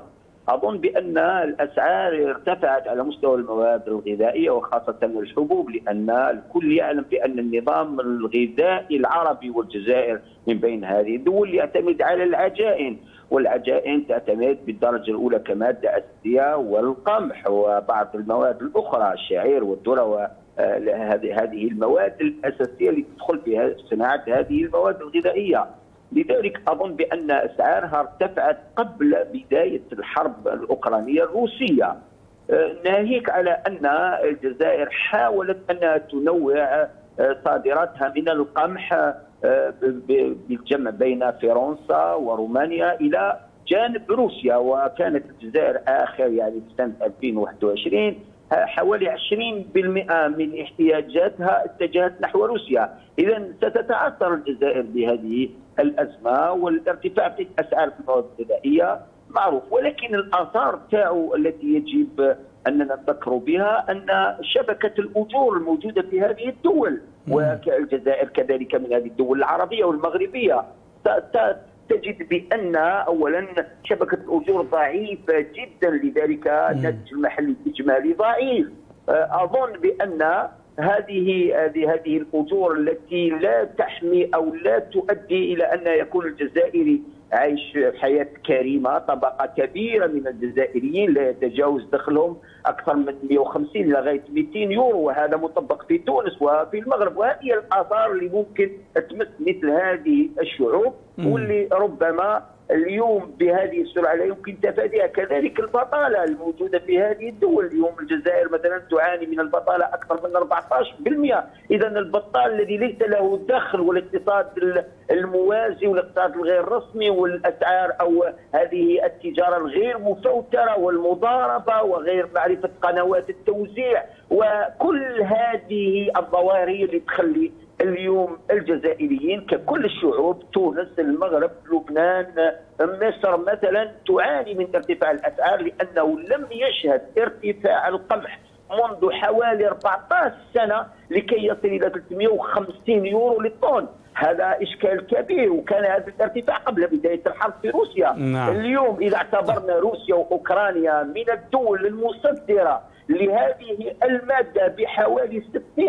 أظن بأن الأسعار ارتفعت على مستوى المواد الغذائية وخاصة الحبوب لأن الكل يعلم بأن النظام الغذائي العربي والجزائر من بين هذه الدول يعتمد على العجائن والعجائن تعتمد بالدرجة الأولى كمادة أساسية والقمح وبعض المواد الأخرى الشعير والذرة هذه هذه المواد الأساسية اللي تدخل في صناعة هذه المواد الغذائية. لذلك أظن بأن أسعارها ارتفعت قبل بداية الحرب الأوكرانية الروسية. آه، ناهيك على أن الجزائر حاولت انها تنوع آه، صادراتها من القمح آه، بالجمع بين فرنسا ورومانيا إلى جانب روسيا. وكانت الجزائر آخر يعني في سنة 2021 حوالي 20% من احتياجاتها اتجهت نحو روسيا، اذا ستتأثر الجزائر بهذه الأزمة والارتفاع في أسعار المواد الغذائية معروف. ولكن الآثار تاعو التي يجب أننا نذكر بها أن شبكة الأجور الموجودة في هذه الدول والجزائر كذلك من هذه الدول العربية والمغربية تجد بأن اولا شبكة الأجور ضعيفة جدا لذلك الناتج المحلي الإجمالي ضعيف. أظن بأن هذه هذه هذه الأجور التي لا تحمي أو لا تؤدي إلى أن يكون الجزائري عايش حياة كريمة طبقة كبيرة من الجزائريين لا يتجاوز دخلهم أكثر من 150 لغاية 200 يورو وهذا مطبق في تونس وفي المغرب وهذه الآثار اللي ممكن تمس مثل هذه الشعوب واللي ربما اليوم بهذه السرعة لا يمكن تفاديها. كذلك البطالة الموجودة في هذه الدول. اليوم الجزائر مثلا تعاني من البطالة أكثر من 14% اذا البطال الذي ليس له دخل والاقتصاد الموازي والاقتصاد الغير رسمي والأسعار أو هذه التجارة الغير مفوترة والمضاربة وغير معرفة قنوات التوزيع وكل هذه الظواهر اللي تخلي اليوم الجزائريين ككل الشعوب تونس المغرب لبنان مصر مثلا تعاني من ارتفاع الأسعار لأنه لم يشهد ارتفاع القمح منذ حوالي 14 سنة لكي يصل إلى 350 يورو للطن هذا إشكال كبير وكان هذا الارتفاع قبل بداية الحرب في روسيا نعم. اليوم إذا اعتبرنا روسيا وأوكرانيا من الدول المصدرة لهذه المادة بحوالي 60%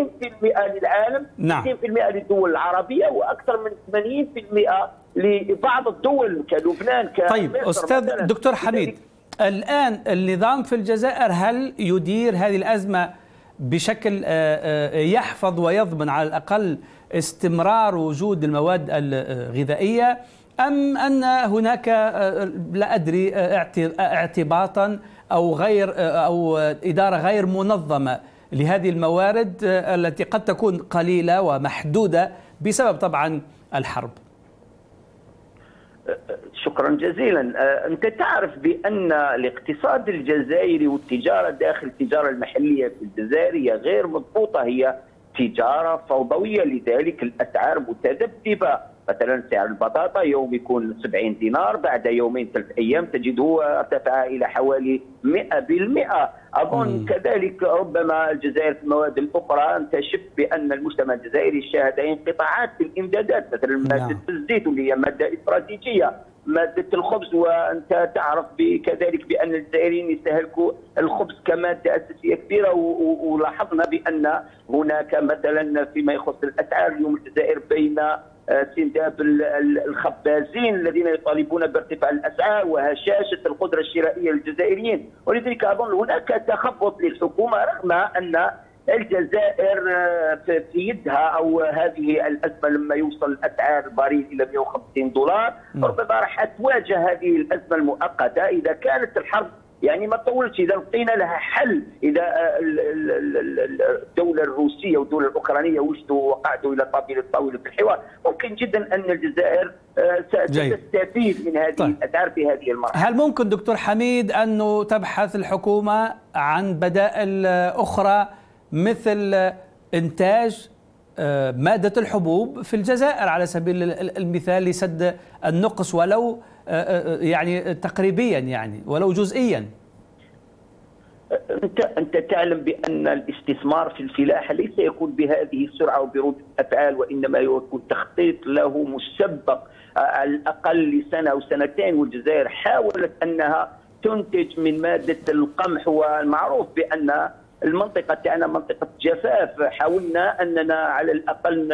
للعالم نعم. 60% للدول العربية وأكثر من 80% لبعض الدول كلبنان طيب أستاذ دكتور حميد الآن النظام في الجزائر هل يدير هذه الأزمة بشكل آه، آه، يحفظ ويضمن على الأقل استمرار وجود المواد الغذائية أم أن هناك آه، لا أدري اعتباطا أو غير أو إدارة غير منظمة لهذه الموارد التي قد تكون قليلة ومحدودة بسبب طبعا الحرب. شكرا جزيلا أنت تعرف بأن الاقتصاد الجزائري والتجارة داخل التجارة المحلية في الجزائر هي غير مضبوطة هي تجارة فوضوية لذلك الأسعار متذبذبة مثلا سعر البطاطا يوم يكون 70 دينار بعد يومين ثلاث أيام تجده ارتفع إلى حوالي 100% أظن. كذلك ربما الجزائر في المواد الأخرى أنت شفت بأن المجتمع الجزائري شاهد انقطاعات في الإمدادات مثلا مادة نعم. الزيت اللي هي مادة استراتيجية مادة الخبز وأنت تعرف كذلك بأن الجزائريين يستهلكوا الخبز كمادة أساسية كبيرة ولاحظنا بأن هناك مثلا فيما يخص الأسعار اليوم الجزائر بين سنداب الخبازين الذين يطالبون بارتفاع الأسعار وهشاشة القدرة الشرائية للجزائريين. ولذلك أظن هناك تخبط للحكومة رغم أن الجزائر في يدها أو هذه الأزمة لما يوصل اسعار البريد إلى 150 دولار ربما راح تواجه هذه الأزمة المؤقتة إذا كانت الحرب يعني ما طولتش إذا لقينا لها حل إذا الدولة الروسية والدولة الأوكرانية وجدوا وقعدوا إلى طاوله طاوله الحوار. ممكن جدا أن الجزائر آه، ستستفيد من هذه طيب. الاسعار في هذه المرحلة. هل ممكن دكتور حميد انه تبحث الحكومة عن بدائل أخرى مثل إنتاج آه، مادة الحبوب في الجزائر على سبيل المثال لسد النقص؟ ولو آه، آه، يعني تقريبيا يعني ولو جزئيا. أنت أنت تعلم بأن الاستثمار في الفلاحه ليس يكون بهذه السرعة وبرود الأفعال وإنما يكون تخطيط له مسبق على الأقل لسنة أو سنتين. والجزائر حاولت أنها تنتج من مادة القمح والمعروف بأن المنطقة تاعنا منطقة جفاف. حاولنا أننا على الأقل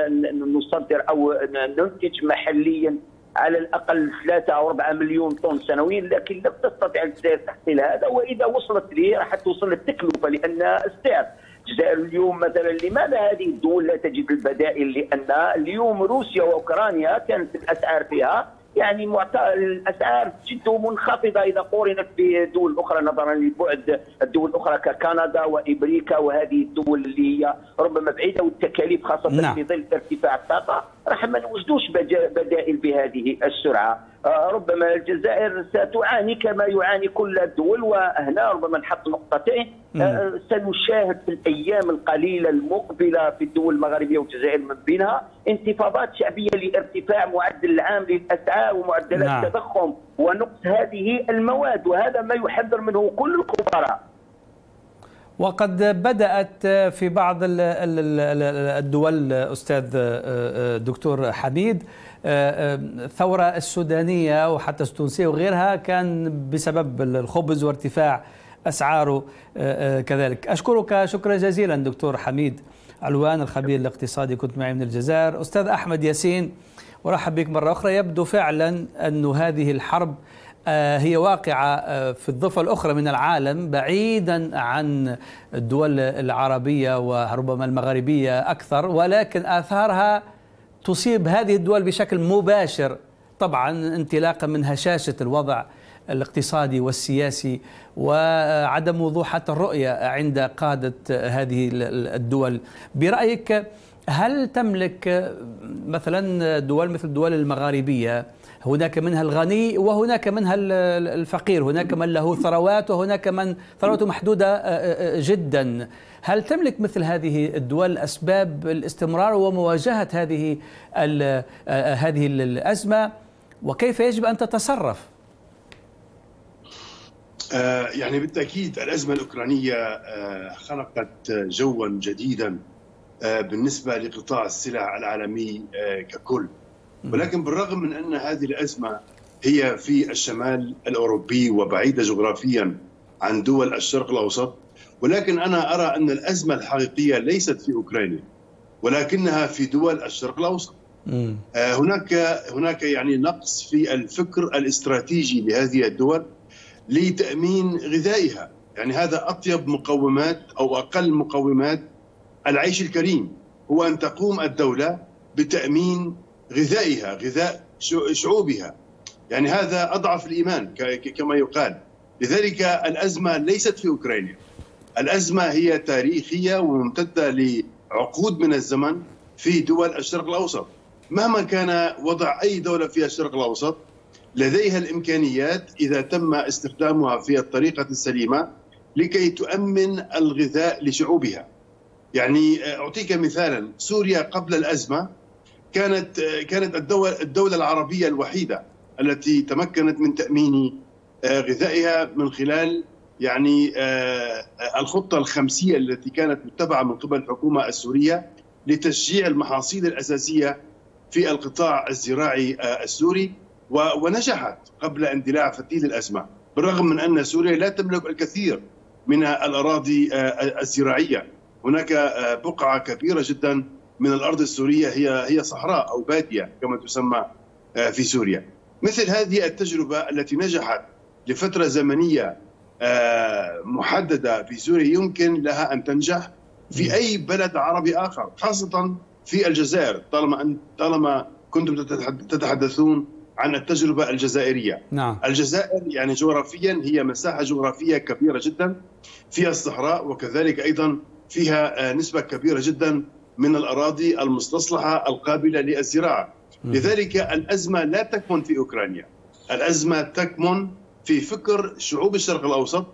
نصدر أو ننتج محليا على الأقل 3 أو 4 مليون طن سنويا لكن لم تستطع الجزائر تحصيل هذا وإذا وصلت لي راح توصل التكلفه لأن السعر الجزائر اليوم مثلا لماذا هذه الدول لا تجد البدائل؟ لأن اليوم روسيا وأوكرانيا كانت الأسعار فيها يعني الأسعار جد منخفضة إذا قورنت بدول أخرى نظرا لبعد الدول الأخرى ككندا وإمريكا وهذه الدول اللي هي ربما بعيدة والتكاليف خاصة نعم. في ظل ارتفاع الطاقة راح ما نوجدوش بدائل بهذه السرعة ربما الجزائر ستعاني كما يعاني كل الدول وهنا ربما نحط نقطتين. آه، سنشاهد في الأيام القليلة المقبلة في الدول المغربية والجزائر من بينها انتفاضات شعبية لارتفاع معدل العام للأسعار ومعدلات نعم. التضخم ونقص هذه المواد وهذا ما يحذر منه كل الخبراء وقد بدأت في بعض الدول أستاذ دكتور حميد الثورة السودانية وحتى التونسية وغيرها كان بسبب الخبز وارتفاع أسعاره كذلك. أشكرك شكرا جزيلا دكتور حميد علوان الخبير الاقتصادي كنت معي من الجزائر. أستاذ أحمد ياسين ورحب بك مرة أخرى. يبدو فعلا أن هذه الحرب آه، هي واقعة آه، في الضفة الأخرى من العالم بعيدا عن الدول العربية وربما المغاربية أكثر ولكن آثارها تصيب هذه الدول بشكل مباشر. طبعا انطلاقا من هشاشة الوضع الاقتصادي والسياسي وعدم وضوح الرؤية عند قادة هذه الدول. برأيك هل تملك مثلا دول مثل الدول المغاربية هناك منها الغني وهناك منها الفقير. هناك من له ثروات وهناك من ثروته محدودة آه، آه، جدا. هل تملك مثل هذه الدول أسباب الاستمرار ومواجهة هذه آه، هذه الأزمة؟ وكيف يجب أن تتصرف؟ يعني بالتأكيد الأزمة الأوكرانية خلقت جوا جديدا بالنسبة لقطاع السلع العالمي ككل. ولكن بالرغم من أن هذه الأزمة هي في الشمال الأوروبي وبعيدة جغرافيا عن دول الشرق الأوسط ولكن أنا أرى أن الأزمة الحقيقية ليست في أوكرانيا ولكنها في دول الشرق الأوسط. آه، هناك هناك يعني نقص في الفكر الاستراتيجي لهذه الدول لتأمين غذائها. يعني هذا أطيب مقومات أو أقل مقومات العيش الكريم هو أن تقوم الدولة بتأمين غذائها غذاء شعوبها. يعني هذا أضعف الإيمان كما يقال. لذلك الأزمة ليست في أوكرانيا. الأزمة هي تاريخية وممتدة لعقود من الزمن في دول الشرق الأوسط. مهما كان وضع أي دولة في الشرق الأوسط لديها الإمكانيات إذا تم استخدامها في الطريقة السليمة لكي تؤمن الغذاء لشعوبها. يعني أعطيك مثالا سوريا قبل الأزمة كانت كانت الدولة العربية الوحيدة التي تمكنت من تأمين آه، غذائها من خلال يعني آه، الخطة الخمسية التي كانت متبعة من قبل الحكومة السورية لتشجيع المحاصيل الأساسية في القطاع الزراعي آه، السوري ونجحت قبل اندلاع فتيل الأزمة بالرغم من أن سوريا لا تملك الكثير من الأراضي الزراعية. هناك بقعة كبيرة جدا من الأرض السورية هي هي صحراء أو بادية كما تسمى آه، في سوريا. مثل هذه التجربة التي نجحت لفترة زمنية آه، محددة في سوريا يمكن لها أن تنجح في أي بلد عربي آخر خاصة في الجزائر طالما أن طالما كنتم تتحدثون عن التجربة الجزائرية نعم. الجزائر يعني جغرافيا هي مساحة جغرافية كبيرة جدا فيها الصحراء وكذلك أيضا فيها نسبة كبيرة جدا من الأراضي المستصلحة القابلة للزراعة. لذلك الأزمة لا تكمن في أوكرانيا. الأزمة تكمن في فكر شعوب الشرق الأوسط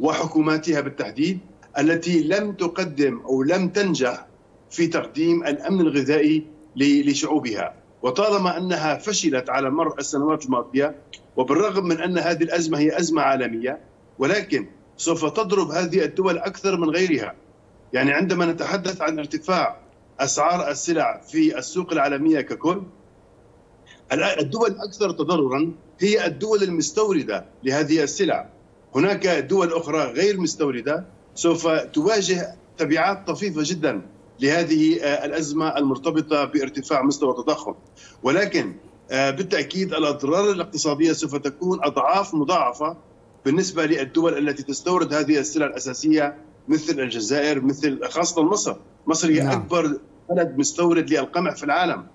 وحكوماتها بالتحديد التي لم تقدم أو لم تنجح في تقديم الأمن الغذائي لشعوبها. وطالما أنها فشلت على مر السنوات الماضية وبالرغم من أن هذه الأزمة هي أزمة عالمية ولكن سوف تضرب هذه الدول أكثر من غيرها. يعني عندما نتحدث عن ارتفاع أسعار السلع في السوق العالمية ككل. الدول الاكثر تضررا هي الدول المستوردة لهذه السلع. هناك دول أخرى غير مستوردة سوف تواجه تبعات طفيفة جدا لهذه الأزمة المرتبطة بارتفاع مستوى التضخم. ولكن بالتأكيد الأضرار الاقتصادية سوف تكون أضعاف مضاعفة بالنسبة للدول التي تستورد هذه السلع الأساسية مثل الجزائر مثل خاصة مصر. مصر هي نعم. أكبر بلد مستورد للقمح في العالم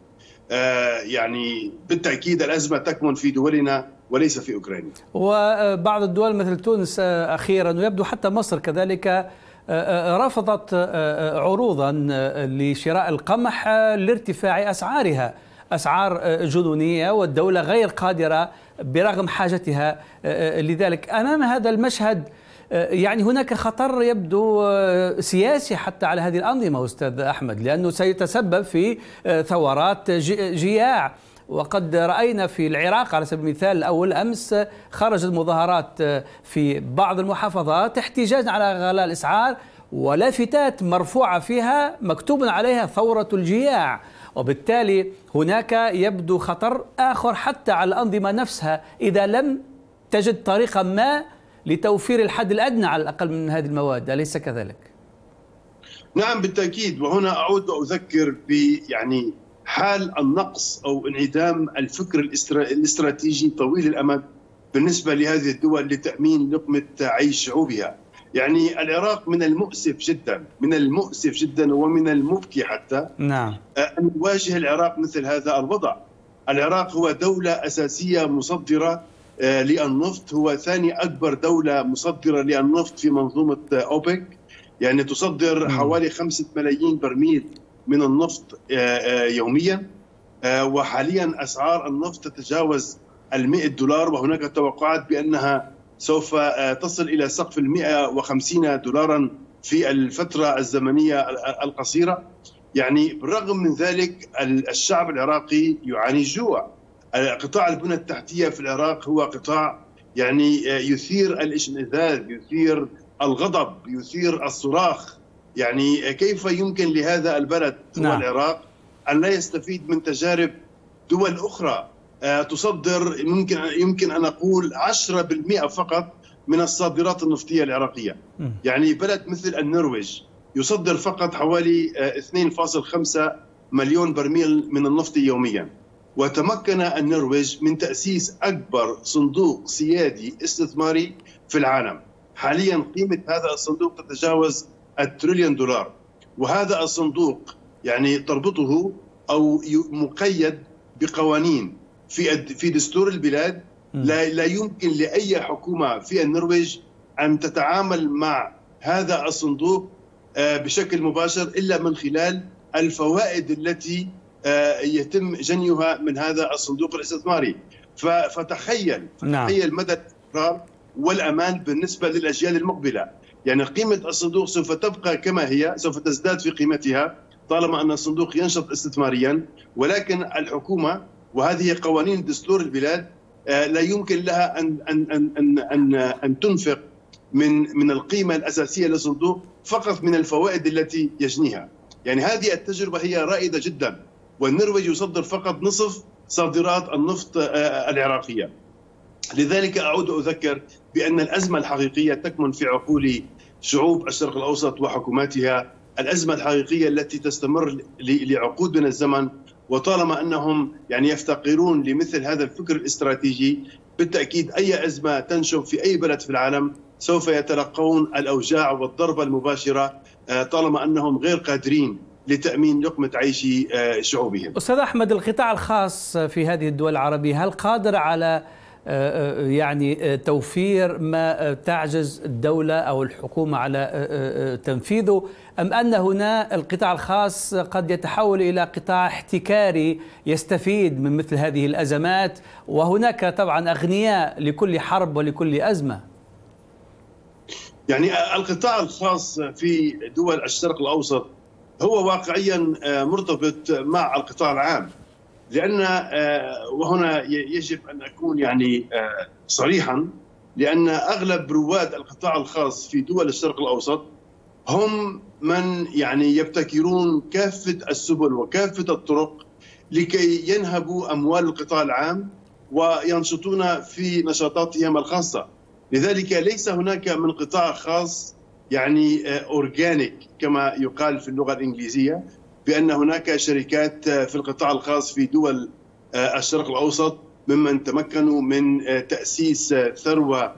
آه يعني بالتأكيد الأزمة تكمن في دولنا وليس في أوكرانيا. وبعض الدول مثل تونس أخيرا ويبدو حتى مصر كذلك رفضت عروضا لشراء القمح لارتفاع أسعارها. أسعار جنونية والدولة غير قادرة برغم حاجتها لذلك أمام هذا المشهد يعني هناك خطر يبدو سياسي حتى على هذه الأنظمة أستاذ أحمد لأنه سيتسبب في ثورات جياع. وقد رأينا في العراق على سبيل المثال أول أمس خرجت مظاهرات في بعض المحافظات احتجاجا على غلاء الأسعار ولافتات مرفوعة فيها مكتوب عليها ثورة الجياع. وبالتالي هناك يبدو خطر آخر حتى على الأنظمة نفسها إذا لم تجد طريقة ما لتوفير الحد الأدنى على الأقل من هذه المواد أليس كذلك؟ نعم بالتأكيد. وهنا أعود وأذكر ب يعني حال النقص أو انعدام الفكر الاستراتيجي طويل الأمد بالنسبة لهذه الدول لتأمين لقمة عيش شعوبها. يعني العراق من المؤسف جدا من المؤسف جدا ومن المبكي حتى. نعم. أن يواجه العراق مثل هذا الوضع. العراق هو دولة أساسية مصدرة للنفط هو ثاني أكبر دولة مصدرة للنفط في منظومة أوبك. يعني تصدر حوالي خمسة ملايين برميل من النفط يوميا. وحاليا أسعار النفط تتجاوز ال دولار وهناك توقعات بأنها سوف تصل إلى سقف ال 150 دولارا في الفترة الزمنية القصيرة. يعني بالرغم من ذلك الشعب العراقي يعاني الجوع قطاع البنى التحتية في العراق هو قطاع يعني يثير الإشمئزاز يثير الغضب يثير الصراخ يعني كيف يمكن لهذا البلد هو نعم. العراق أن لا يستفيد من تجارب دول أخرى تصدر ممكن يمكن أن أقول 10% فقط من الصادرات النفطية العراقية م. يعني بلد مثل النرويج يصدر فقط حوالي 2.5 مليون برميل من النفط يوميا وتمكن النرويج من تأسيس أكبر صندوق سيادي استثماري في العالم. حاليا قيمة هذا الصندوق تتجاوز التريليون دولار. وهذا الصندوق يعني تربطه أو مقيد بقوانين في في دستور البلاد. لا لا يمكن لأي حكومة في النرويج أن تتعامل مع هذا الصندوق بشكل مباشر إلا من خلال الفوائد التي يتم جنيها من هذا الصندوق الاستثماري. فتخيل نعم. تخيل مدى الاستقرار والأمان بالنسبة للأجيال المقبلة. يعني قيمة الصندوق سوف تبقى كما هي سوف تزداد في قيمتها طالما أن الصندوق ينشط استثماريا. ولكن الحكومة وهذه قوانين دستور البلاد لا يمكن لها ان ان ان ان, أن, أن تنفق من من القيمة الأساسية للصندوق فقط من الفوائد التي يجنيها. يعني هذه التجربة هي رائدة جدا. والنرويج يصدر فقط نصف صادرات النفط العراقية. لذلك أعود اذكر بأن الأزمة الحقيقية تكمن في عقول شعوب الشرق الأوسط وحكوماتها. الأزمة الحقيقية التي تستمر لعقود من الزمن وطالما أنهم يعني يفتقرون لمثل هذا الفكر الاستراتيجي بالتأكيد أي أزمة تنشب في أي بلد في العالم سوف يتلقون الأوجاع والضربة المباشرة طالما أنهم غير قادرين لتأمين لقمة عيش شعوبهم. أستاذ أحمد القطاع الخاص في هذه الدول العربية هل قادر على يعني توفير ما تعجز الدولة أو الحكومة على تنفيذه؟ أم أن هنا القطاع الخاص قد يتحول إلى قطاع احتكاري يستفيد من مثل هذه الأزمات؟ وهناك طبعا أغنياء لكل حرب ولكل أزمة. يعني القطاع الخاص في دول الشرق الأوسط هو واقعيا مرتبط مع القطاع العام. لأن وهنا يجب أن أكون يعني صريحا لأن أغلب رواد القطاع الخاص في دول الشرق الأوسط هم من يعني يبتكرون كافة السبل وكافة الطرق لكي ينهبوا أموال القطاع العام وينشطون في نشاطاتهم الخاصة. لذلك ليس هناك من قطاع خاص يعني اورجانيك كما يقال في اللغة الإنجليزية بأن هناك شركات في القطاع الخاص في دول الشرق الأوسط ممن تمكنوا من تأسيس ثروة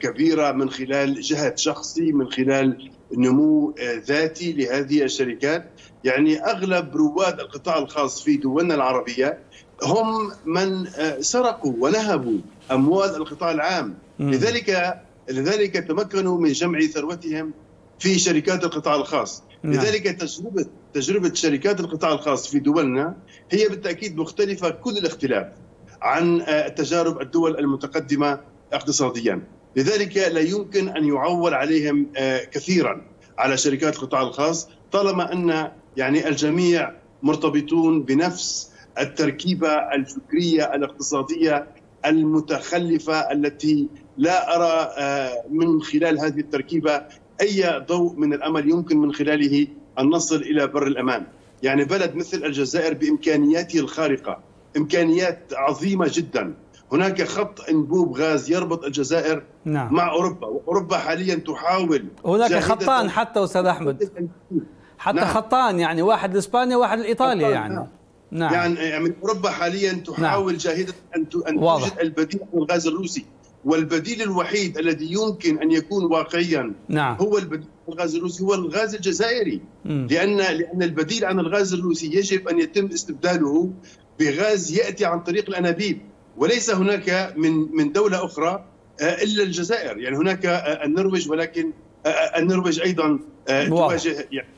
كبيرة من خلال جهد شخصي من خلال نمو ذاتي لهذه الشركات. يعني أغلب رواد القطاع الخاص في دولنا العربية هم من سرقوا ونهبوا أموال القطاع العام. لذلك لذلك تمكنوا من جمع ثروتهم في شركات القطاع الخاص. لذلك تجربه تجربة شركات القطاع الخاص في دولنا هي بالتأكيد مختلفة كل الاختلاف عن تجارب الدول المتقدمة اقتصاديا. لذلك لا يمكن أن يعول عليهم كثيرا على شركات القطاع الخاص طالما أن يعني الجميع مرتبطون بنفس التركيبة الفكرية الاقتصادية المتخلفة التي لا أرى من خلال هذه التركيبة أي ضوء من الأمل يمكن من خلاله أن نصل إلى بر الأمان. يعني بلد مثل الجزائر بإمكانياته الخارقة، إمكانيات عظيمة جدا. هناك خط إنبوب غاز يربط الجزائر نعم. مع أوروبا، وأوروبا حاليا تحاول هناك خطان حتى أستاذ أحمد حتى نعم. خطان يعني واحد لإسبانيا وواحد لإيطاليا يعني نعم. نعم. يعني يعني أوروبا حاليا تحاول نعم. جاهدة أن أن توجد البديل عن الغاز الروسي والبديل الوحيد الذي يمكن أن يكون واقعيا نعم. هو البديل الغاز الروسي هو الغاز الجزائري. م. لأن لأن البديل عن الغاز الروسي يجب أن يتم استبداله بغاز يأتي عن طريق الأنابيب. وليس هناك من من دولة أخرى إلا الجزائر. يعني هناك النرويج ولكن النرويج أيضا تواجه يعني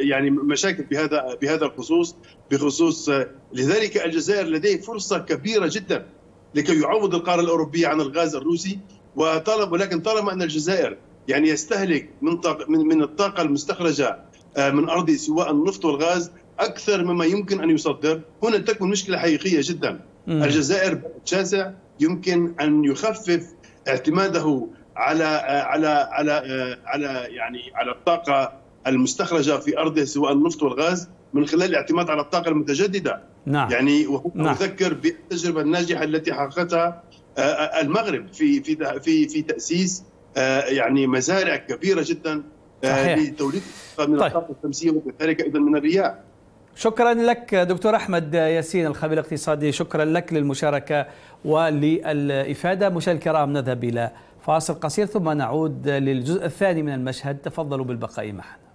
يعني مشاكل بهذا بهذا الخصوص بخصوص لذلك الجزائر لديه فرصة كبيرة جدا. لكي يعوض القارة الأوروبية عن الغاز الروسي وطالب ولكن طالما أن الجزائر يعني يستهلك من من من الطاقة المستخرجة من ارضه سواء النفط والغاز أكثر مما يمكن أن يصدر. هنا تكمن مشكلة حقيقية جدا. الجزائر شاسع يمكن أن يخفف اعتماده على على على على يعني على الطاقة المستخرجة في أرضه سواء النفط والغاز من خلال الاعتماد على الطاقة المتجددة. نعم. يعني وهو نعم. بالتجربة الناجحة التي حققتها المغرب في في في في تأسيس يعني مزارع كبيرة جدا لتوليد من طيب. الطاقة الشمسية وكذلك أيضا من الرياح شكرا لك دكتور أحمد ياسين الخبير الاقتصادي شكرا لك للمشاركة وللإفادة مشاهدينا الكرام نذهب إلى فاصل قصير ثم نعود للجزء الثاني من المشهد تفضلوا بالبقاء معنا